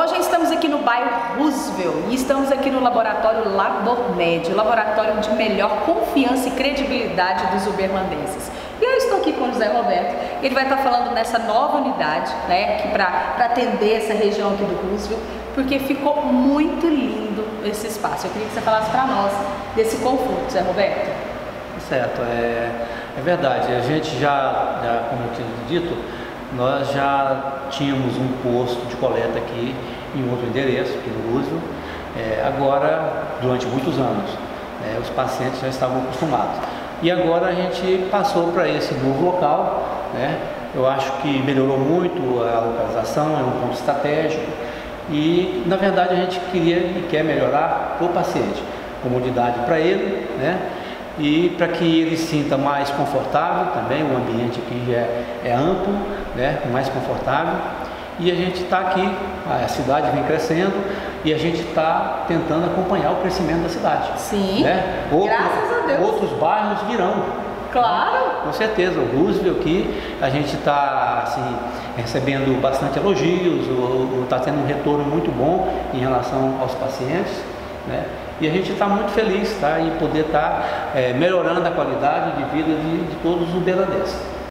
Hoje estamos aqui no bairro Roosevelt e estamos aqui no laboratório LaborMed, o laboratório de melhor confiança e credibilidade dos uberlandenses. E eu estou aqui com o José Roberto, ele vai estar falando nessa nova unidade, né, que para atender essa região aqui do Roosevelt, porque ficou muito lindo esse espaço. Eu queria que você falasse para nós desse conforto, José Roberto. Certo, é, é verdade. A gente já, já, como eu tinha dito, nós já tínhamos um posto de coleta aqui em outro endereço, aqui no Roosevelt. É, agora, durante muitos anos, é, os pacientes já estavam acostumados. E agora a gente passou para esse novo local, né? Eu acho que melhorou muito a localização, é um ponto estratégico e, na verdade, a gente queria e quer melhorar o paciente, comodidade para ele, né? E para que ele sinta mais confortável também, o ambiente aqui é, é amplo, né? mais confortável. E a gente está aqui, a cidade vem crescendo e a gente está tentando acompanhar o crescimento da cidade. Sim, né? Outro, graças a Deus. Outros bairros virão. Claro. Com certeza, o Roosevelt aqui, a gente está assim, recebendo bastante elogios, está tendo um retorno muito bom em relação aos pacientes. Né? E a gente está muito feliz tá? em poder estar tá, é, melhorando a qualidade de vida de, de todos os uberlandenses.